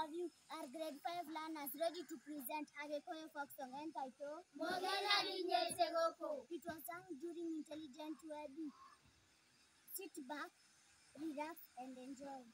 of you are grade 5 learners ready to present a Kikuyu folk song entitled It was sung during Intelligent Wedding. Sit back, relax, and enjoy.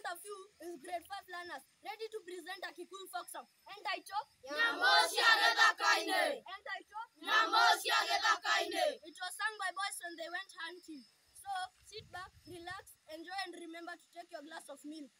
front of you is grade 5 learners ready to present a Kikuyu folk song. Entitled It was sung by boys when they went hunting. So sit back, relax, enjoy, and remember to take your glass of milk.